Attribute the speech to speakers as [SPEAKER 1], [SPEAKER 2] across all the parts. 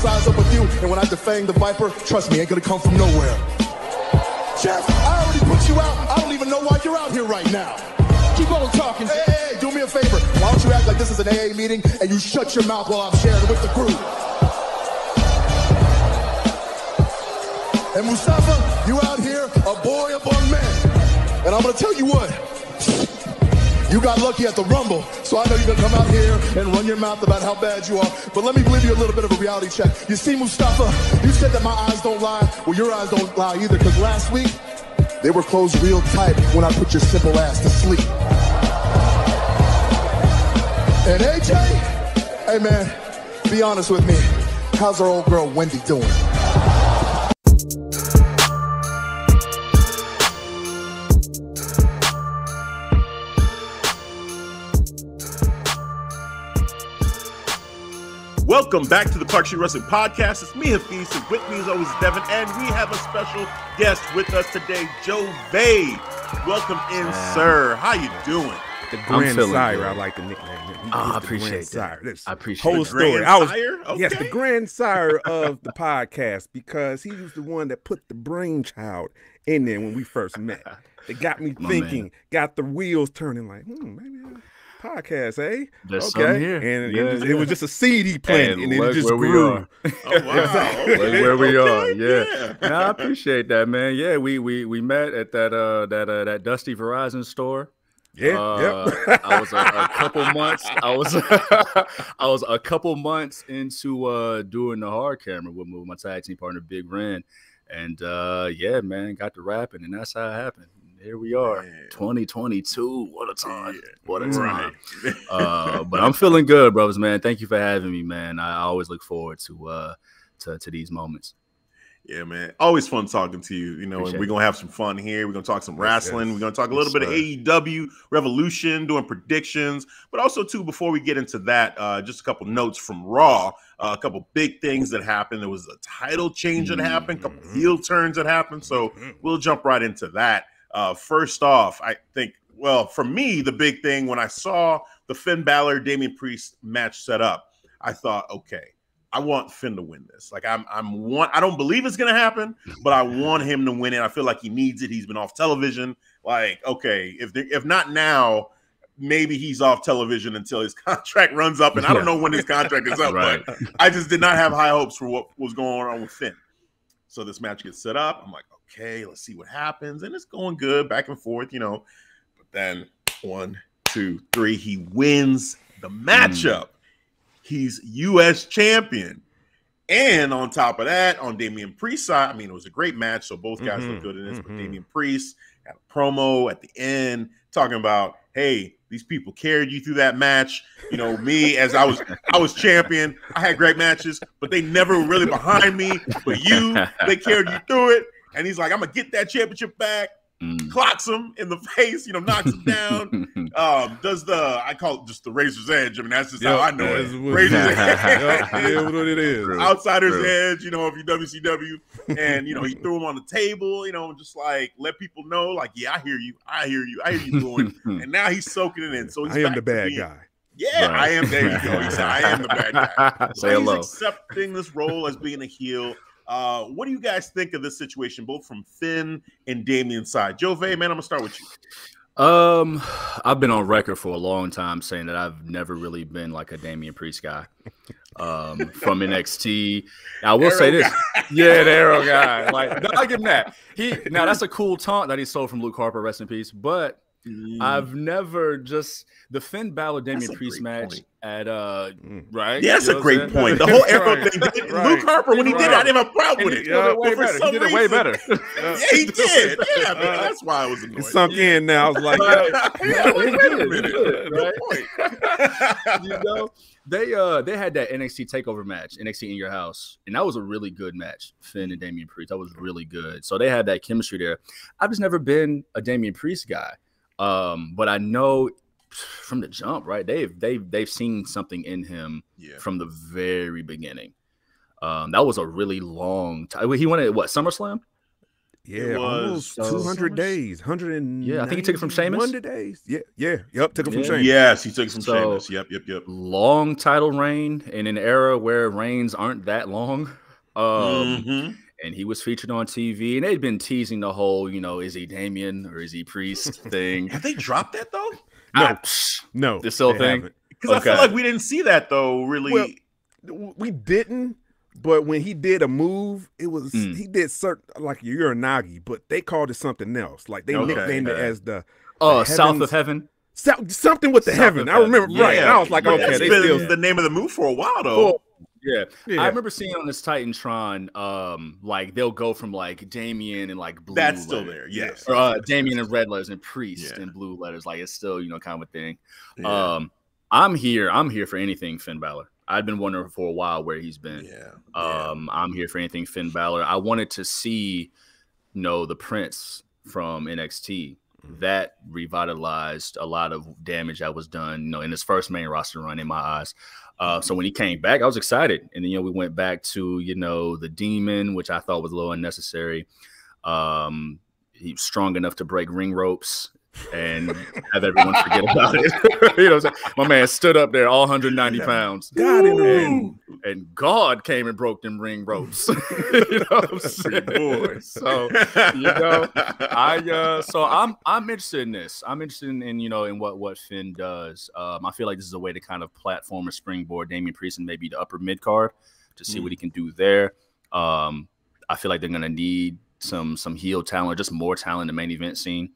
[SPEAKER 1] size up. And when I defang the Viper, trust me, ain't gonna come from nowhere. Jeff, I already put you out. I don't even know why you're out here right now. Keep on talking. Hey, hey, hey, do me a favor. Why don't you act like this is an AA meeting and you shut your mouth while I'm sharing with the group? And Mustafa, you out here, a boy among men. And I'm gonna tell you what. You got lucky at the Rumble, so I know you're gonna come out here and run your mouth about how bad you are. But let me give you a little bit of a reality check. You see, Mustafa, you said that my eyes don't lie. Well, your eyes don't lie either, because last week, they were closed real tight when I put your simple ass to sleep. And AJ, hey man, be honest with me. How's our old girl Wendy doing?
[SPEAKER 2] Welcome back to the Clark Street Wrestling Podcast. It's me, Hafeez, and with me as always Devin, and we have a special guest with us today, Joe Vade. Welcome in,
[SPEAKER 3] Yeah.
[SPEAKER 2] sir. How you doing?
[SPEAKER 3] The
[SPEAKER 4] I'm
[SPEAKER 3] Grand Sire,
[SPEAKER 4] good.
[SPEAKER 3] I like the nickname. He
[SPEAKER 4] Oh, I appreciate
[SPEAKER 3] Grand
[SPEAKER 4] that.
[SPEAKER 3] Sire. This
[SPEAKER 4] I appreciate
[SPEAKER 3] whole
[SPEAKER 4] it.
[SPEAKER 3] story.
[SPEAKER 2] Grand
[SPEAKER 3] I was
[SPEAKER 2] Sire?
[SPEAKER 3] yes, the
[SPEAKER 2] Okay.
[SPEAKER 3] Grand Sire of the podcast because he was the one that put the brainchild in there when we first met. It got me
[SPEAKER 4] My
[SPEAKER 3] thinking, got the wheels turning. Like, hmm, maybe a podcast, eh?
[SPEAKER 4] There's something here.
[SPEAKER 3] And
[SPEAKER 4] Yeah,
[SPEAKER 3] it, was, it was just a seed he planted,
[SPEAKER 4] And
[SPEAKER 3] and, it just
[SPEAKER 4] where we
[SPEAKER 3] grew.
[SPEAKER 4] are.
[SPEAKER 2] Oh, wow.
[SPEAKER 4] Look where we
[SPEAKER 2] okay,
[SPEAKER 4] are. Yeah. No, I appreciate that, man. Yeah, we we we met at that uh that uh that Dusty Verizon store.
[SPEAKER 3] Yeah,
[SPEAKER 4] Uh,
[SPEAKER 3] yep.
[SPEAKER 4] I was a, a couple months. I was I was a couple months into uh doing the hard camera with, with my tag team partner Big Ren, and uh yeah, man, got to rapping, and that's how it happened. Here we are,
[SPEAKER 2] Man.
[SPEAKER 4] 2022. What a time!
[SPEAKER 2] Yeah.
[SPEAKER 4] What a time!
[SPEAKER 2] Right.
[SPEAKER 4] uh, but I'm feeling good, brothers, man. Thank you for having me, man. I always look forward to uh to, to these moments.
[SPEAKER 2] Yeah, man. Always fun talking to you. You know, and we're gonna have some fun here. We're gonna talk some
[SPEAKER 3] Yes,
[SPEAKER 2] wrestling.
[SPEAKER 3] yes.
[SPEAKER 2] We're gonna talk a
[SPEAKER 4] Yes,
[SPEAKER 2] little bit
[SPEAKER 4] sir.
[SPEAKER 2] of AEW Revolution, doing predictions, but also too before we get into that, uh, just a couple notes from Raw. Uh, a couple big things that happened. There was a title change that happened, a couple
[SPEAKER 3] Mhm.
[SPEAKER 2] heel turns that happened. So
[SPEAKER 3] Mhm.
[SPEAKER 2] we'll jump right into that. Uh, first off, I think, well, for me, the big thing when I saw the Finn Balor Damian Priest match set up, I thought, okay, I want Finn to win this. Like I'm, I'm want. I don't believe it's gonna happen, but I want him to win it. I feel like he needs it. He's been off television. Like, okay, if there, if not now, maybe he's off television until his contract runs up. And I don't know when his contract is up,
[SPEAKER 4] Right.
[SPEAKER 2] but I just did not have high hopes for what was going on with Finn. So this match gets set up. I'm like, okay, let's see what happens. And it's going good, back and forth, you know. But then one, two, three, he wins the matchup. He's US champion. And on top of that, on Damian Priest's side, I mean, it was a great match. So both guys look
[SPEAKER 3] Mhm,
[SPEAKER 2] good in this. But
[SPEAKER 3] mhm.
[SPEAKER 2] Damian Priest had a promo at the end talking about, hey, these people carried you through that match. You know, me as I was I was champion. I had great matches, but they never were really behind me. But you, they carried you through it. And he's like, I'm gonna get that championship back.
[SPEAKER 4] Mm.
[SPEAKER 2] Clocks him in the face, you know, knocks him down. Um, does the I call it just the razor's edge. I mean, that's just how I know it. Razor's
[SPEAKER 3] Yep,
[SPEAKER 2] edge.
[SPEAKER 3] it is what it is.
[SPEAKER 4] True.
[SPEAKER 2] Outsider's
[SPEAKER 4] True.
[SPEAKER 2] edge, you know, if you WCW, and you know, he threw him on the table, you know, and just like let people know, like, yeah, I hear you, I hear you, I hear you doing, and now he's soaking it in. So he's
[SPEAKER 3] I am the bad
[SPEAKER 2] being-
[SPEAKER 3] guy.
[SPEAKER 2] Yeah,
[SPEAKER 4] Right.
[SPEAKER 2] I am. There you go. He said, I am the bad guy.
[SPEAKER 4] Say
[SPEAKER 2] So
[SPEAKER 4] hello.
[SPEAKER 2] He's accepting this role as being a heel. Uh, what do you guys think of this situation, both from Finn and Damien's side? Juvi, man, I'm gonna start with you.
[SPEAKER 4] Um, I've been on record for a long time saying that I've never really been like a Damian Priest guy. Um, from NXT, I will say
[SPEAKER 2] Arrow
[SPEAKER 4] this, yeah, the arrow guy. Like, no, I give him that. He now that's a cool taunt that he stole from Luke Harper, rest in peace. But I've never just the Finn Balor Damian Priest match
[SPEAKER 2] point.
[SPEAKER 4] At uh
[SPEAKER 3] Mm.
[SPEAKER 4] right.
[SPEAKER 2] Yeah, that's
[SPEAKER 4] You
[SPEAKER 2] a
[SPEAKER 4] know what
[SPEAKER 2] great
[SPEAKER 4] saying?
[SPEAKER 2] point. The whole arrow
[SPEAKER 4] Right.
[SPEAKER 2] thing. Luke
[SPEAKER 3] Right.
[SPEAKER 2] Harper, when he did it, I didn't have a problem
[SPEAKER 4] And
[SPEAKER 2] with
[SPEAKER 4] he
[SPEAKER 2] it.
[SPEAKER 4] did it way
[SPEAKER 2] But for
[SPEAKER 4] better. He
[SPEAKER 2] some
[SPEAKER 4] did it way better.
[SPEAKER 2] Yeah, he did. Yeah, man, that's why I was annoyed.
[SPEAKER 3] It sunk in now. I was like,
[SPEAKER 2] yeah, like, wait a minute. Good point.
[SPEAKER 4] you know, they uh they had that NXT takeover match, NXT in your house, and that was a really good match. Finn and Damian Priest, that was really good. So they had that chemistry there. I've just never been a Damian Priest guy, um, but I know from the jump, right? They've they've they've seen something in him
[SPEAKER 2] Yeah.
[SPEAKER 4] from the very beginning. Um, that was a really long time. He won it what SummerSlam?
[SPEAKER 3] Yeah,
[SPEAKER 2] It
[SPEAKER 3] almost
[SPEAKER 4] was-
[SPEAKER 3] 200
[SPEAKER 4] So-
[SPEAKER 3] days, 100
[SPEAKER 4] Yeah, I think he took it from Sheamus.
[SPEAKER 3] 100 days. Yeah, yeah, yep, took it from
[SPEAKER 4] Yeah.
[SPEAKER 3] Sheamus.
[SPEAKER 2] Yes, he took it from
[SPEAKER 4] So-
[SPEAKER 2] Sheamus. Yep, yep, yep.
[SPEAKER 4] long title reign in an era where reigns aren't that long. Um,
[SPEAKER 2] Mhm.
[SPEAKER 4] and he was featured on TV, and they'd been teasing the whole, you know, is he Damien or is he Priest thing.
[SPEAKER 2] Have they dropped that though?
[SPEAKER 3] No.
[SPEAKER 4] Psh,
[SPEAKER 3] No,
[SPEAKER 4] This
[SPEAKER 3] they
[SPEAKER 4] thing?
[SPEAKER 2] Because I feel like we didn't see that though. Really,
[SPEAKER 3] Well, We didn't, but when he did a move, it was
[SPEAKER 4] Mm.
[SPEAKER 3] he did certain like Uranage, but they called it something else. Like they
[SPEAKER 2] Okay,
[SPEAKER 3] nicknamed it as the
[SPEAKER 4] Oh,
[SPEAKER 3] The
[SPEAKER 4] South of Heaven.
[SPEAKER 3] so- something with the
[SPEAKER 4] South
[SPEAKER 3] heaven. I remember
[SPEAKER 4] Heaven.
[SPEAKER 3] right. And I was like,
[SPEAKER 2] but
[SPEAKER 3] okay,
[SPEAKER 2] that's
[SPEAKER 3] they
[SPEAKER 2] been
[SPEAKER 3] still
[SPEAKER 2] the name of the move for a while though.
[SPEAKER 3] Cool.
[SPEAKER 4] Yeah.
[SPEAKER 3] Yeah.
[SPEAKER 4] I remember seeing on this Titantron, um, like they'll go from like Damien and like blue.
[SPEAKER 2] That's still
[SPEAKER 4] letters.
[SPEAKER 2] there. Yes.
[SPEAKER 4] Or uh, Damien in red letters and Priest
[SPEAKER 2] Yeah.
[SPEAKER 4] in blue letters. Like it's still, you know, kind of a thing.
[SPEAKER 2] Yeah.
[SPEAKER 4] Um, I'm here. I'm here for anything Finn Balor. I've been wondering for a while where he's been.
[SPEAKER 2] yeah.
[SPEAKER 4] Um, I'm here for anything Finn Balor. I wanted to see, you know, the Prince from NXT.
[SPEAKER 2] Mm-hmm.
[SPEAKER 4] That revitalized a lot of damage that was done, you know, in his first main roster run, in my eyes. Uh, so when he came back, I was excited, and then you know we went back to you know the Demon, which I thought was a little unnecessary. Um, he's strong enough to break ring ropes and have everyone forget about it. you know, what I'm saying? my man stood up there, all 190 pounds
[SPEAKER 3] God in the ring.
[SPEAKER 4] and God came and broke them ring ropes. you know what I'm saying? So you know, I uh so I'm I'm interested in this. I'm interested in, in you know in what what Finn does. Um I feel like this is a way to kind of platform or springboard Damian Priest and maybe the upper mid card to see what he can do there. Um I feel like they're gonna need some some heel talent, just more talent in the main event scene.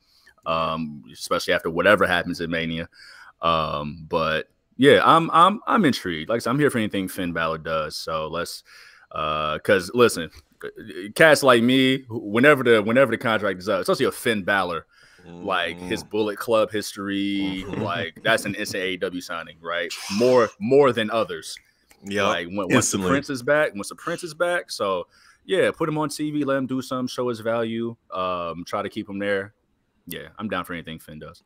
[SPEAKER 4] Um, especially after whatever happens at Mania. Um, but yeah, I'm I'm I'm intrigued. Like I said, I'm here for anything Finn Balor does. So let's uh because listen, cats like me, whenever the whenever the contract is up, especially a Finn Balor, like his
[SPEAKER 2] Mm-hmm.
[SPEAKER 4] Bullet Club history,
[SPEAKER 2] Mhm.
[SPEAKER 4] like that's an AEW signing, right? More more than others.
[SPEAKER 2] yeah.
[SPEAKER 4] Like when, once the. Prince is back, once the Prince is back, so yeah, put him on TV, let him do some, show his value, um, try to keep him there. Yeah, I'm down for anything Finn does.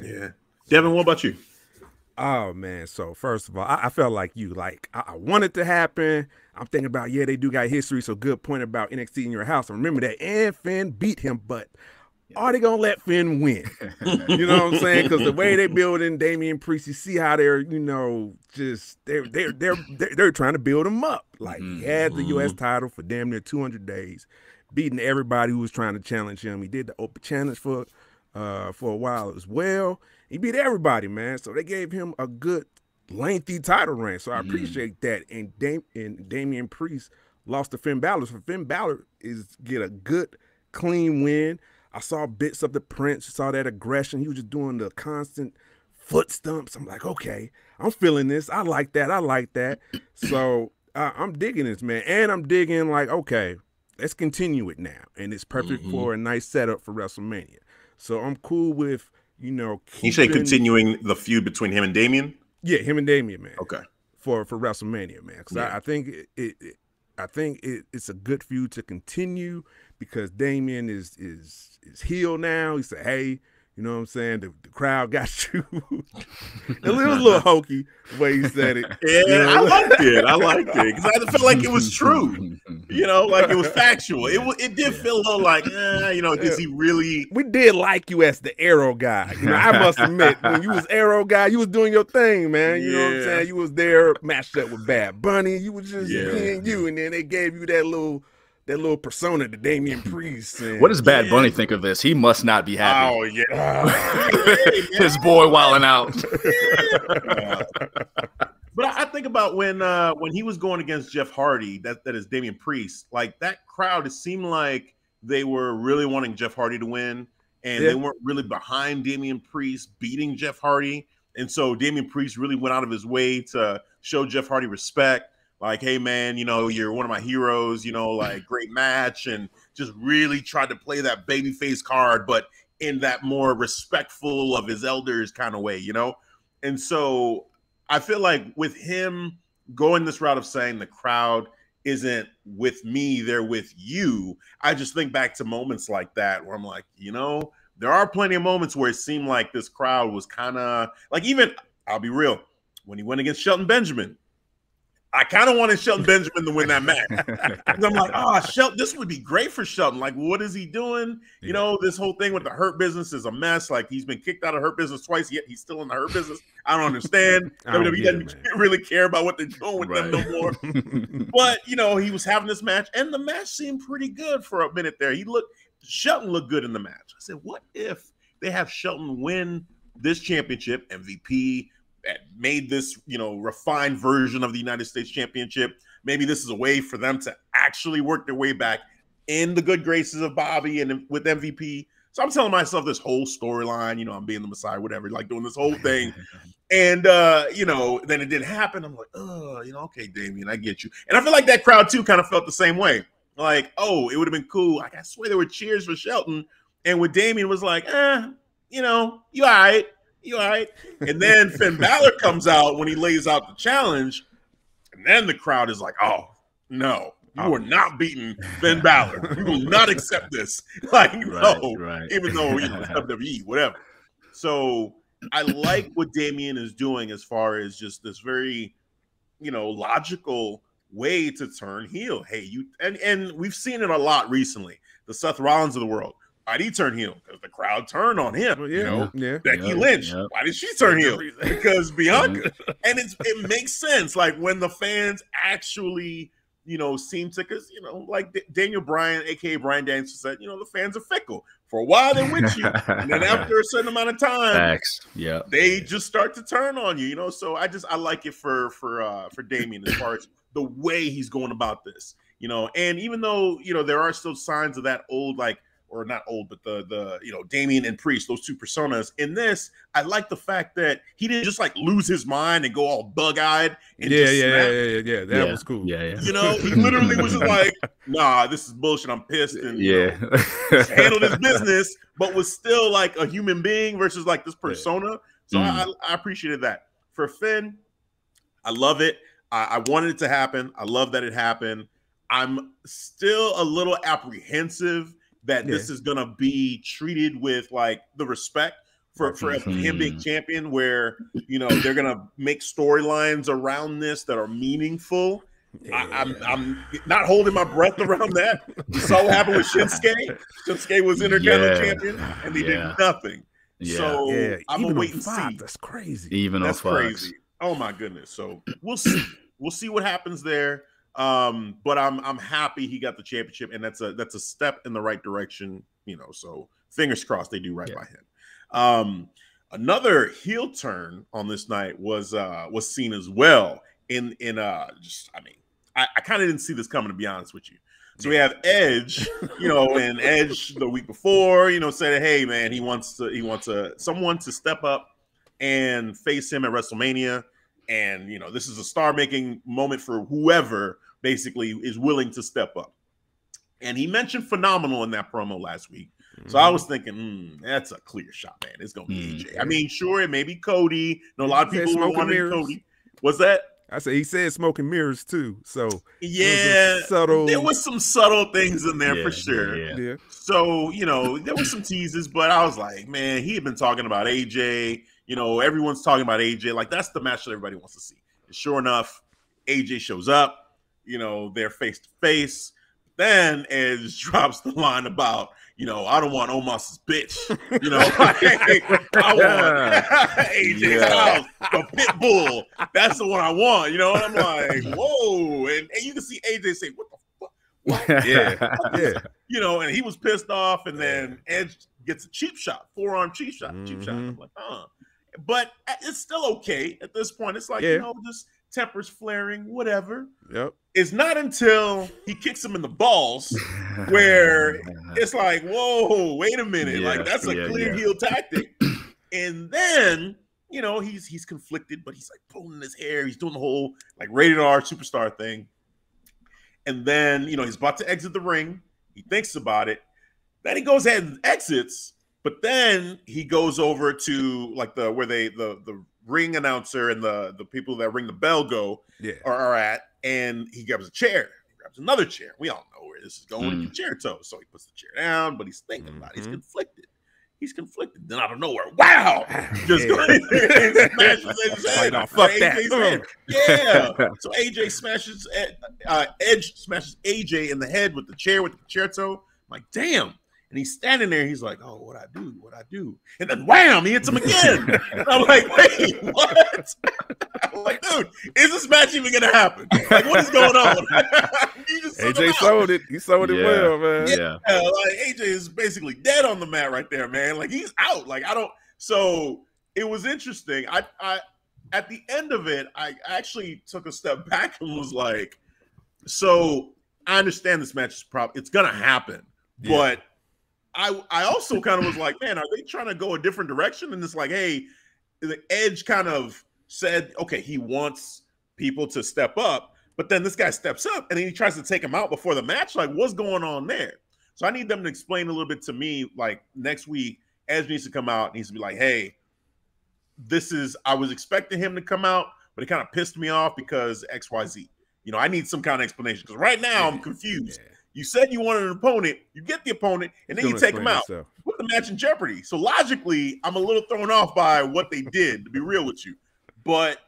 [SPEAKER 2] yeah. Devin, what about you?
[SPEAKER 3] Oh man! So first of all, I, I felt like you. Like I, I want it to happen. I'm thinking about yeah, they do got history. So good point about NXT in your house. I remember that. And Finn beat him, but are they gonna let Finn win? You know what I'm saying? Because the way they building Damian Priest, you see how they're you know just they're they're they're they're, they're trying to build him up. Like he mm-hmm. had the U.S. Mm-hmm. title for damn near 200 days, beating everybody who was trying to challenge him. He did the open challenge for uh for a while as well. He beat everybody, man. So they gave him a good lengthy title reign. So I
[SPEAKER 4] Mhm.
[SPEAKER 3] appreciate that. And Dam- and Damian Priest lost to Finn Balor. So Finn Balor is get a good clean win. I saw bits of the Prince, saw that aggression. He was just doing the constant foot stumps. I'm like, okay, I'm feeling this. I like that. I like that. So uh, I'm digging this, man. And I'm digging like, okay, let's continue it now. And it's perfect
[SPEAKER 2] Mhm.
[SPEAKER 3] for a nice setup for WrestleMania. So I'm cool with, you know,
[SPEAKER 2] You say continuing the feud between him and Damien?
[SPEAKER 3] Yeah, him and Damien, man
[SPEAKER 2] Okay.
[SPEAKER 3] for for WrestleMania, man. Because
[SPEAKER 2] Yeah.
[SPEAKER 3] I, I think it, it, it I think it, it's a good feud to continue because Damien is is is healed now. He said, "Hey, you know what I'm saying? The, the crowd got you." it was a little hokey the way he said it.
[SPEAKER 2] Yeah,
[SPEAKER 3] You know?
[SPEAKER 2] I liked it. I liked it because I felt like it was true. You know, like it was factual. It it did feel a little like, eh, you know, is he really?
[SPEAKER 3] We did like you as the arrow guy. You know, I must admit, when you was arrow guy, you was doing your thing, man. You know what I'm saying? You was there matched up with Bad Bunny. You was just
[SPEAKER 2] Yeah.
[SPEAKER 3] being you, and then they gave you that little that little persona to Damian Priest. And,
[SPEAKER 4] What does Bad
[SPEAKER 2] Yeah.
[SPEAKER 4] Bunny think of this? He must not be happy.
[SPEAKER 2] Oh yeah.
[SPEAKER 3] Ah.
[SPEAKER 4] His boy wilding out.
[SPEAKER 2] But I I think about when uh when he was going against Jeff Hardy, that that is Damian Priest. Like that crowd, it seemed like they were really wanting Jeff Hardy to win, and
[SPEAKER 3] Yeah.
[SPEAKER 2] they weren't really behind Damian Priest beating Jeff Hardy. And so Damian Priest really went out of his way to show Jeff Hardy respect. Like, hey man, you know, you're one of my heroes, you know, like great match, and just really tried to play that babyface card, but in that more respectful of his elders kind of way, you know? And so I feel like with him going this route of saying the crowd isn't with me, they're with you. I just think back to moments like that where I'm like, you know, there are plenty of moments where it seemed like this crowd was kind of like even I'll be real, when he went against Shelton Benjamin, I kind of wanted Shelton Benjamin to win that match. I'm like, ah, oh, Shelton, this would be great for Shelton. Like, what is he doing? Yeah. You know, this whole thing with the hurt business is a mess. Like, he's been kicked out of hurt business twice, yet he's still in the hurt business. I don't understand. I don't WWE doesn't it, really care about what they're doing with right. them no more. but you know, he was having this match, and the match seemed pretty good for a minute there. He looked Shelton looked good in the match. I said, what if they have Shelton win this championship, MVP, made this, you know, refined version of the United States Championship. Maybe this is a way for them to actually work their way back in the good graces of Bobby and with MVP. So I'm telling myself this whole storyline, you know, I'm being the Messiah, whatever, like doing this whole thing. and uh, you know, then it didn't happen. I'm like, oh, you know, okay, Damien, I get you. And I feel like that crowd too kind of felt the same way. Like, oh, it would have been cool. Like, I swear there were cheers for Shelton. And with Damien was like, eh, you know, you all right you all right? And then Finn Balor comes out when he lays out the challenge, and then the crowd is like, oh, no, you are not beating Finn Balor. You will not accept this. Like, right, no, right. even though you know WWE, whatever. So I like what Damian is doing as far as just this very, you know, logical way to turn heel. Hey, you and and we've seen it a lot recently. The Seth Rollins of the world why did he turn heel? Because the crowd turned on him. Well, yeah, you know, yeah. Becky yeah, Lynch. Yeah. Why did she turn heel? Because Bianca. and it's it makes sense. Like when the fans actually, you know, seem to, because you know, like D- Daniel Bryan, aka Bryan Danielson, said, you know, the fans are fickle. For a while they're with you, and then after a certain amount of time,
[SPEAKER 4] Facts. yeah,
[SPEAKER 2] they just start to turn on you. You know, so I just I like it for for uh for Damian as far as the way he's going about this. You know, and even though you know there are still signs of that old like or not old, but the the you know Damian and Priest, those two personas. In this, I like the fact that he didn't just like lose his mind and go all bug eyed.
[SPEAKER 3] Yeah, yeah, yeah, yeah, yeah, That
[SPEAKER 4] yeah.
[SPEAKER 3] was cool.
[SPEAKER 4] Yeah, yeah.
[SPEAKER 2] You know, he literally was just like, "Nah, this is bullshit. I'm pissed." And
[SPEAKER 4] yeah,
[SPEAKER 2] know, handled his business, but was still like a human being versus like this persona. So mm. I, I appreciated that. For Finn, I love it. I, I wanted it to happen. I love that it happened. I'm still a little apprehensive that yeah. this is gonna be treated with like the respect for, for mm-hmm. him being champion, where you know they're gonna make storylines around this that are meaningful. Yeah. I, am I'm, I'm not holding my breath around that. We saw what happened with Shinsuke. Shinsuke was Intercontinental yeah. champion, and he did nothing. Yeah. So yeah. I'm gonna wait and five,
[SPEAKER 3] see. That's crazy.
[SPEAKER 4] Even that's crazy.
[SPEAKER 2] Oh my goodness. So we'll see. we'll see what happens there. Um, but I'm I'm happy he got the championship, and that's a that's a step in the right direction, you know. So fingers crossed they do right yeah. by him. Um, another heel turn on this night was uh was seen as well in in uh just I mean I, I kind of didn't see this coming to be honest with you. So we have Edge, you know, and Edge the week before, you know, said, "Hey, man, he wants to he wants a someone to step up and face him at WrestleMania." And you know this is a star making moment for whoever basically is willing to step up and he mentioned phenomenal in that promo last week mm-hmm. so i mm-hmm. was thinking mm, that's a clear shot man it's gonna be mm-hmm. aj i mean sure it may be cody no a lot of people wanted cody was that
[SPEAKER 3] I said he said smoking mirrors too. So
[SPEAKER 2] yeah, subtle. There was some subtle things in there yeah, for sure.
[SPEAKER 3] Yeah, yeah.
[SPEAKER 2] So you know there were some teases, but I was like, man, he had been talking about AJ. You know, everyone's talking about AJ. Like that's the match that everybody wants to see. And sure enough, AJ shows up. You know, they're face to face. Then Edge drops the line about, you know, I don't want Omos's bitch. You know, I want AJ yeah. Styles, the pit bull. That's the one I want. You know, and I'm like, whoa. And, and you can see AJ say, what the fuck? What? Yeah, yeah. You know, and he was pissed off, and then Edge gets a cheap shot, forearm cheap shot, cheap mm-hmm. shot. I'm like, huh but eh, it's still okay at this point. It's like, yeah. you know, just tempers flaring, whatever.
[SPEAKER 3] Yep.
[SPEAKER 2] It's not until he kicks him in the balls where it's like, whoa, wait a minute. Yeah, like that's a yeah, clear heel tactic. and then, you know, he's he's conflicted, but he's like pulling his hair. He's doing the whole like rated R superstar thing. And then, you know, he's about to exit the ring. He thinks about it. Then he goes ahead and exits but then he goes over to like the where they the the ring announcer and the the people that ring the bell go
[SPEAKER 3] yeah.
[SPEAKER 2] are, are at, and he grabs a chair. He grabs another chair. We all know where this is going. Mm. Chair toe. So he puts the chair down, but he's thinking mm-hmm. about it. He's mm-hmm. conflicted. he's conflicted. Then out of nowhere, wow, just
[SPEAKER 3] Yeah.
[SPEAKER 2] going smashes Edge's head.
[SPEAKER 3] Like, fuck
[SPEAKER 2] Or
[SPEAKER 3] that.
[SPEAKER 2] Head. Yeah. So AJ smashes uh, Edge smashes AJ in the head with the chair with the Con-Chair-To. I'm like, damn. And he's standing there. He's like, "Oh, what I do? What I do?" And then wham, he hits him again. I'm like, "Wait, what?" I'm like, "Dude, is this match even gonna happen? Like, what is going on?" You just took him
[SPEAKER 3] AJ sold it. He sold it
[SPEAKER 4] Yeah.
[SPEAKER 3] well, man.
[SPEAKER 4] Yeah.
[SPEAKER 2] Yeah, like AJ is basically dead on the mat right there, man. Like he's out. Like I don't. So it was interesting. I, I, at the end of it, I actually took a step back and was like, so I understand this match is probably it's gonna happen,
[SPEAKER 3] Yeah.
[SPEAKER 2] but I, I also kind of was like, man, are they trying to go a different direction? And it's like, hey, the Edge kind of said, okay, he wants people to step up, but then this guy steps up and then he tries to take him out before the match. Like, what's going on there? So I need them to explain a little bit to me. Like next week, Edge needs to come out. Needs to be like, hey, this is. I was expecting him to come out, but it kind of pissed me off because X Y Z. You know, I need some kind of explanation because right now I'm confused.
[SPEAKER 3] Yeah.
[SPEAKER 2] You said you wanted an opponent, you get the opponent, and then
[SPEAKER 3] He's
[SPEAKER 2] you take him out
[SPEAKER 3] himself.
[SPEAKER 2] put the match in jeopardy. So logically, I'm a little thrown off by what they did, to be real with you. But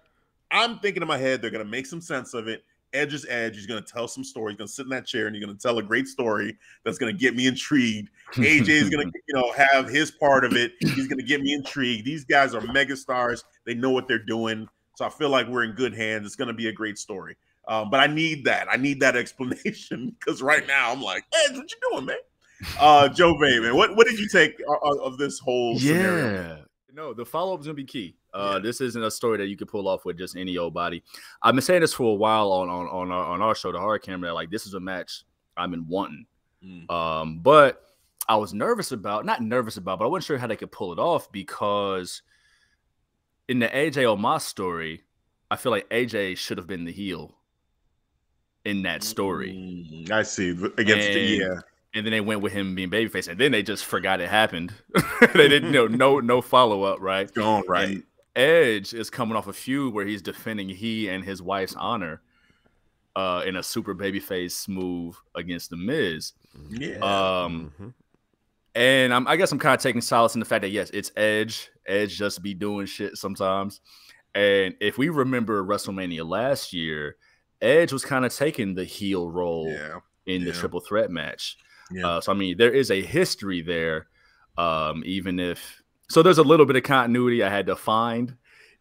[SPEAKER 2] I'm thinking in my head, they're gonna make some sense of it. Edge is edge. He's gonna tell some story. He's gonna sit in that chair and you're gonna tell a great story that's gonna get me intrigued. AJ is gonna, you know, have his part of it. He's gonna get me intrigued. These guys are mega stars. They know what they're doing. So I feel like we're in good hands. It's gonna be a great story. Um, but I need that. I need that explanation because right now I'm like, Edge, what you doing, man? Uh, Joe Bateman, what what did you take of, of this whole scenario?
[SPEAKER 4] Yeah. No, the follow up is gonna be key. Uh, This isn't a story that you can pull off with just any old body. I've been saying this for a while on on on our, on our show, the Hard Camera. Like this is a match I've been wanting.
[SPEAKER 2] Mm.
[SPEAKER 4] Um, but I was nervous about, not nervous about, but I wasn't sure how they could pull it off because in the AJ Omos story, I feel like AJ should have been the heel in that story.
[SPEAKER 2] Mm, I see. Against the, yeah,
[SPEAKER 4] and then they went with him being babyface, and then they just forgot it happened. they didn't you know no no follow up, right?
[SPEAKER 2] it's going right.
[SPEAKER 4] And Edge is coming off a feud where he's defending he and his wife's honor uh, in a super babyface move against the Miz.
[SPEAKER 2] yeah,
[SPEAKER 4] Um,
[SPEAKER 3] Mhm.
[SPEAKER 4] and I'm, I guess I'm kind of taking solace in the fact that yes, it's Edge. Edge just be doing shit sometimes. And if we remember WrestleMania last year, Edge was kind of taking the heel role
[SPEAKER 2] yeah,
[SPEAKER 4] in the triple threat match.
[SPEAKER 2] Yeah.
[SPEAKER 4] Uh, so I mean, there is a history there. Um, even if so, there's a little bit of continuity I had to find,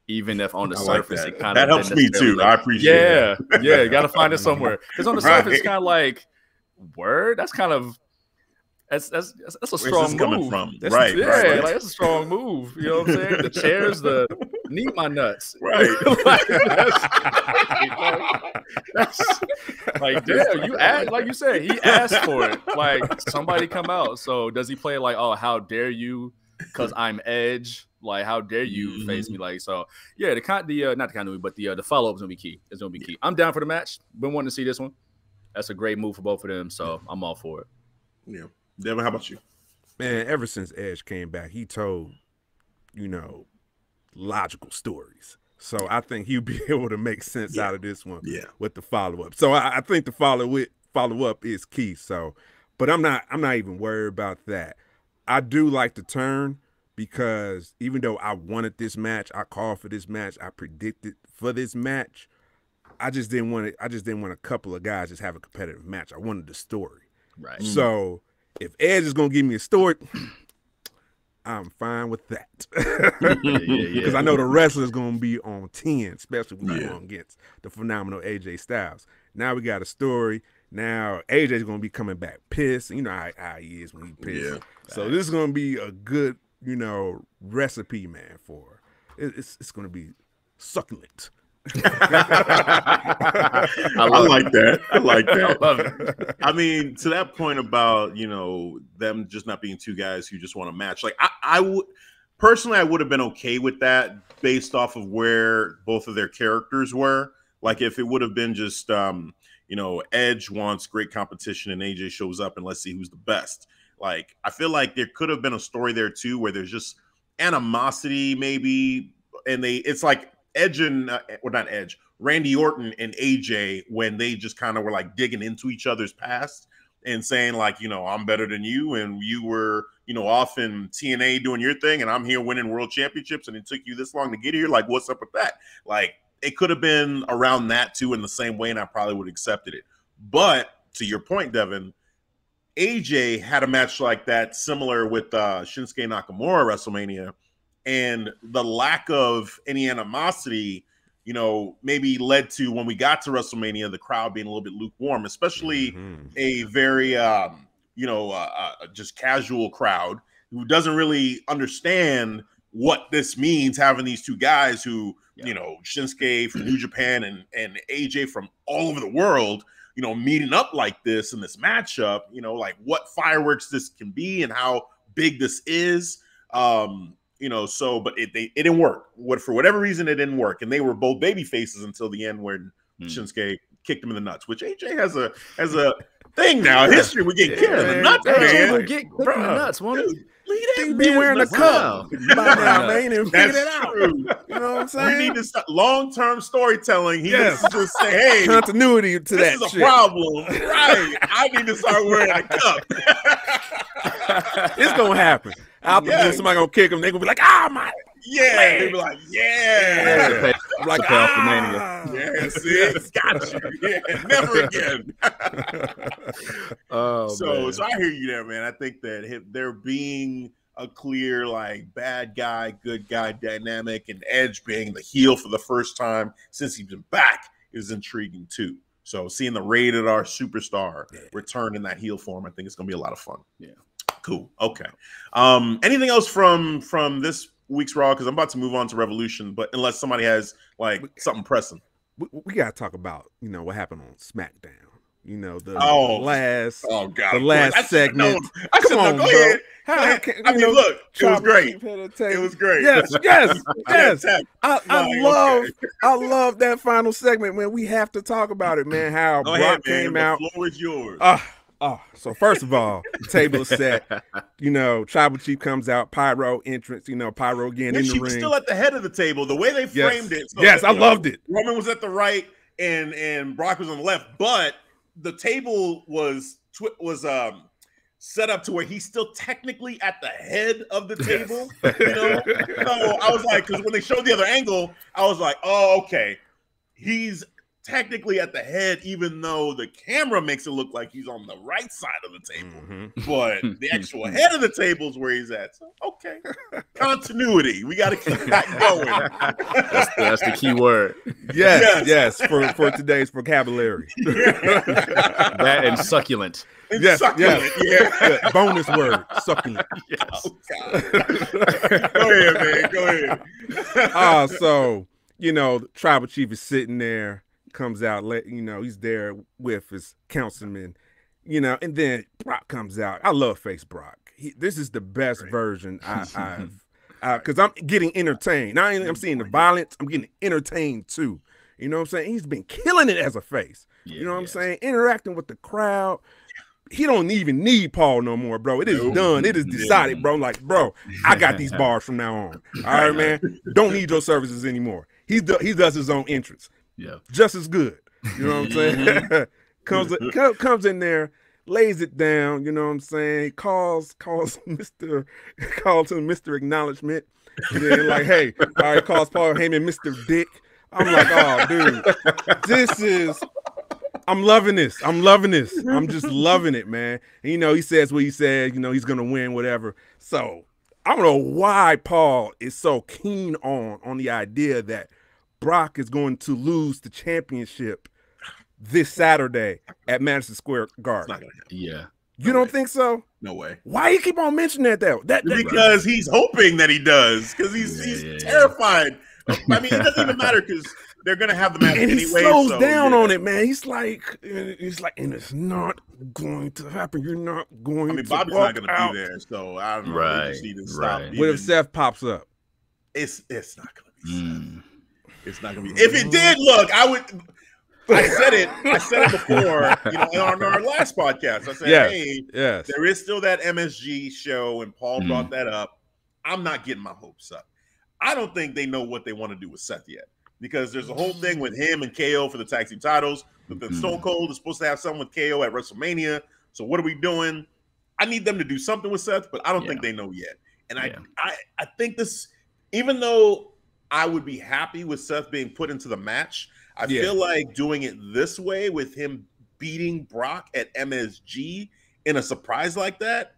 [SPEAKER 4] even if on the
[SPEAKER 2] I
[SPEAKER 4] surface
[SPEAKER 2] that.
[SPEAKER 4] it kind
[SPEAKER 2] That
[SPEAKER 4] of
[SPEAKER 2] helps me too. I appreciate
[SPEAKER 4] Yeah, yeah, you got to find it somewhere because on the surface it's kind of like word. That's kind of that's that's that's, that's a strong move.
[SPEAKER 2] from?
[SPEAKER 3] That's-
[SPEAKER 2] right,
[SPEAKER 4] Yeah,
[SPEAKER 2] right, right.
[SPEAKER 4] like that's a strong move. You know what I'm saying? The chairs, the need my nuts.
[SPEAKER 2] Right.
[SPEAKER 4] like, that's, like damn, you asked like you said, he asked for it. Like somebody come out. So does he play like, oh, how dare you? Because I'm Edge. Like, how dare you face
[SPEAKER 2] Mm-hmm.
[SPEAKER 4] me? Like, so yeah, the con the uh, not the continuity, but the uh, the follow up is gonna be key. It's gonna be key. I'm down for the match. Been wanting to see this one. That's a great move for both of them. So I'm all for it.
[SPEAKER 2] yeah. Devin, how about you?
[SPEAKER 3] Man, ever since Edge came back, he told, you know, logical stories. So I think he'll be able to make sense
[SPEAKER 2] Yeah.
[SPEAKER 3] out of this one
[SPEAKER 2] Yeah,
[SPEAKER 3] with the follow up. So I, I think the follow it follow up is key. So, but I'm not I'm not even worried about that. I do like the turn because even though I wanted this match, I called for this match, I predicted for this match. I just didn't want it. I just didn't want a couple of guys just have a competitive match. I wanted the story.
[SPEAKER 4] Right.
[SPEAKER 3] So if Edge is gonna give me a story, I'm fine with that.
[SPEAKER 4] yeah, yeah.
[SPEAKER 3] Because I know the wrestler's gonna be on 10, especially when
[SPEAKER 2] Yeah.
[SPEAKER 3] going against the phenomenal AJ Styles. Now we got a story. Now AJ's gonna be coming back pissed. You know how, how he is when he pissed.
[SPEAKER 2] Yeah.
[SPEAKER 3] So this is gonna be a good, you know, recipe, man, for it, it's it's gonna be succulent.
[SPEAKER 2] I,
[SPEAKER 4] love
[SPEAKER 2] like that. I like that.
[SPEAKER 4] I love it.
[SPEAKER 2] I mean, to that point about you know them just not being two guys who just want to match. Like I, I would personally, I would have been okay with that based off of where both of their characters were. Like if it would have been just, um, you know, Edge wants great competition and AJ shows up and let's see who's the best. Like I feel like there could have been a story there too where there's just animosity maybe, and they it's like Edge and uh, well not Edge, Randy Orton and AJ when they just kind of were like digging into each other's past. and saying like, you know, I'm better than you, and you were, you know, off in TNA doing your thing, and I'm here winning world championships, and it took you this long to get here. Like, what's up with that? Like, it could have been around that too in the same way, and I probably would have accepted it. But to your point, Devin, AJ had a match like that, similar with uh, Shinsuke Nakamura WrestleMania, and the lack of any animosity, you know, maybe led to when we got to WrestleMania, the crowd being a little bit lukewarm, especially
[SPEAKER 3] Mhm.
[SPEAKER 2] a very, um, you know, uh, uh, just casual crowd who doesn't really understand what this means having these two guys who,
[SPEAKER 4] Yeah.
[SPEAKER 2] you know, Shinsuke from New Japan and and AJ from all over the world you know, meeting up like this in this matchup, you know, like what fireworks this can be and how big this is. Um, you know, so but it they, it didn't work. What for whatever reason it didn't work, and they were both baby faces until the end when
[SPEAKER 4] Hmm.
[SPEAKER 2] Shinsuke kicked him in the nuts, which AJ has a has a thing now. History we get kicked in the nuts,
[SPEAKER 3] yeah,
[SPEAKER 2] man.
[SPEAKER 3] yeah.
[SPEAKER 4] Will get kicked in the nuts. Won't
[SPEAKER 2] Dude,
[SPEAKER 4] it?
[SPEAKER 2] leave
[SPEAKER 3] He be wearing a cup
[SPEAKER 2] alone.
[SPEAKER 3] by now, man. And
[SPEAKER 2] That's
[SPEAKER 3] figured it out.
[SPEAKER 2] true.
[SPEAKER 3] You know what I'm saying?
[SPEAKER 2] We need to start long-term storytelling. He
[SPEAKER 3] Yes.
[SPEAKER 2] needs to just say, "Hey,
[SPEAKER 3] Continuity to
[SPEAKER 2] this
[SPEAKER 3] that
[SPEAKER 2] is a
[SPEAKER 3] shit.
[SPEAKER 2] problem, right? I need to start wearing a cup."
[SPEAKER 3] It's gonna happen. After
[SPEAKER 2] Yeah.
[SPEAKER 3] this, somebody gonna kick him. They gonna be like, "Ah, my!"
[SPEAKER 2] yeah, they be like, "Yeah,
[SPEAKER 4] To pay-
[SPEAKER 3] I'm like,
[SPEAKER 4] to the
[SPEAKER 3] "Ah."
[SPEAKER 4] mania.
[SPEAKER 2] yeah, see, got you, yeah, never again."
[SPEAKER 4] Oh,
[SPEAKER 2] so,
[SPEAKER 4] man.
[SPEAKER 2] so I hear you there, man. I think that him, there being a clear like bad guy, good guy dynamic, and Edge being the heel for the first time since he's been back is intriguing too. So seeing the rated R superstar
[SPEAKER 3] Yeah.
[SPEAKER 2] return in that heel form, I think it's gonna be a lot of fun.
[SPEAKER 4] Yeah.
[SPEAKER 2] Cool. Okay. Um, anything else from from this week's Raw? Because I'm about to move on to Revolution, but unless somebody has like something pressing.
[SPEAKER 3] we, we gotta talk about you know what happened on SmackDown. You know the
[SPEAKER 2] Oh.
[SPEAKER 3] last.
[SPEAKER 2] Oh God!
[SPEAKER 3] The last.
[SPEAKER 2] I
[SPEAKER 3] segment.
[SPEAKER 2] I
[SPEAKER 3] Come on,
[SPEAKER 2] Go
[SPEAKER 3] bro.
[SPEAKER 2] ahead.
[SPEAKER 3] How- can-
[SPEAKER 2] I mean,
[SPEAKER 3] know,
[SPEAKER 2] look, it was great.
[SPEAKER 3] Chief had a
[SPEAKER 2] It was great.
[SPEAKER 3] Yes, yes, yes. I, I love,
[SPEAKER 2] okay.
[SPEAKER 3] I love that final segment, when We have to talk about it, man. How
[SPEAKER 2] Go
[SPEAKER 3] Brock
[SPEAKER 2] ahead, man.
[SPEAKER 3] came
[SPEAKER 2] The
[SPEAKER 3] out.
[SPEAKER 2] floor is yours.
[SPEAKER 3] Ah, ah. So first of all, table set. You know, Tribal Chief comes out, Pyro entrance. You know, Pyro again
[SPEAKER 2] And
[SPEAKER 3] in
[SPEAKER 2] she
[SPEAKER 3] the
[SPEAKER 2] was
[SPEAKER 3] ring.
[SPEAKER 2] still at the head of the table. The way they
[SPEAKER 3] yes,
[SPEAKER 2] framed it. so
[SPEAKER 3] yes,
[SPEAKER 2] that,
[SPEAKER 3] I
[SPEAKER 2] you know,
[SPEAKER 3] loved it.
[SPEAKER 2] Roman was at the right, and and Brock was on the left, but the table was was um set up to where he's still technically at the head of the table. You know, so I was like, because when they showed the other angle, I was like, oh, okay, he's technically at the head, even though the camera makes it look like he's on the right side of the table.
[SPEAKER 3] Mhm.
[SPEAKER 2] But the actual head of the table is where he's at. So, okay, continuity. We got to keep that going.
[SPEAKER 4] that's, the, that's the key word.
[SPEAKER 3] Yes,
[SPEAKER 2] Yes.
[SPEAKER 3] yes, for for today's vocabulary.
[SPEAKER 4] That and succulent.
[SPEAKER 2] And
[SPEAKER 3] Yes,
[SPEAKER 2] succulent,
[SPEAKER 3] yes.
[SPEAKER 2] yeah.
[SPEAKER 3] Yeah, bonus word, succulent.
[SPEAKER 2] Oh, God. Go ahead, man. Go ahead.
[SPEAKER 3] Ah, so you know, the tribal chief is sitting there, comes out, let you know, he's there with his councilman, you know, and then Brock comes out. I love face Brock. He, this is the best
[SPEAKER 2] Great.
[SPEAKER 3] version I, I've, because I'm getting entertained. Not only I'm seeing the violence, I'm getting entertained too. You know what I'm saying? He's been killing it as a face. you know what I'm saying? Interacting with the crowd. He don't even need Paul no more, bro. It is done. It is decided, bro. Like, bro, I got these bars from now on. All right, man. Don't need your services anymore. He do, he does his own entrance,
[SPEAKER 4] Yeah.
[SPEAKER 3] just as good. You know what I'm saying? Mm-hmm. comes co- comes in there, lays it down. You know what I'm saying? Calls calls Mister calls him Mister Acknowledgement. And then like, hey, all right, calls Paul Heyman Mister Dick. I'm like, oh, dude, this is. I'm loving this. I'm loving this. I'm just loving it, man. And, you know, he says what he says. You know, he's gonna win, whatever. So I don't know why Paul is so keen on on the idea that Brock is going to lose the championship this Saturday at Madison Square Garden.
[SPEAKER 2] not gonna happen.
[SPEAKER 4] Yeah.
[SPEAKER 3] You don't think so?
[SPEAKER 2] No way.
[SPEAKER 3] Why you keep on mentioning that though? That, that
[SPEAKER 2] Because he's hoping that he does. Because he's
[SPEAKER 4] Yeah,
[SPEAKER 2] he's
[SPEAKER 4] yeah, yeah.
[SPEAKER 2] terrified. I mean, it doesn't even matter because they're gonna have the match
[SPEAKER 3] and he
[SPEAKER 2] anyway.
[SPEAKER 3] slows
[SPEAKER 2] so,
[SPEAKER 3] down
[SPEAKER 2] yeah.
[SPEAKER 3] on it, man. He's like, he's like, and it's not going to happen. You're not going
[SPEAKER 2] I mean,
[SPEAKER 3] to
[SPEAKER 2] Bobby's
[SPEAKER 3] walk
[SPEAKER 2] not gonna
[SPEAKER 3] out.
[SPEAKER 2] be there, so I don't know.
[SPEAKER 4] Right,
[SPEAKER 2] just need to stop.
[SPEAKER 4] right.
[SPEAKER 3] What if Seth pops up?
[SPEAKER 2] It's it's not gonna be. Seth.
[SPEAKER 4] Mm.
[SPEAKER 2] It's not gonna be. If it did, look, I would. I said it. I said it before. You know, on our last podcast, I said,
[SPEAKER 3] Yes.
[SPEAKER 2] "Hey,
[SPEAKER 3] Yes.
[SPEAKER 2] there is still that MSG show," and Paul
[SPEAKER 4] Mhm.
[SPEAKER 2] brought that up. I'm not getting my hopes up. I don't think they know what they want to do with Seth yet because there's a whole thing with him and KO for the tag team titles. But then
[SPEAKER 4] Mhm.
[SPEAKER 2] Stone Cold is supposed to have something with KO at WrestleMania. So what are we doing? I need them to do something with Seth, but I don't think they know yet. And I, I I think this, even though I would be happy with Seth being put into the match, I
[SPEAKER 3] Yeah.
[SPEAKER 2] feel like doing it this way with him beating Brock at MSG in a surprise like that.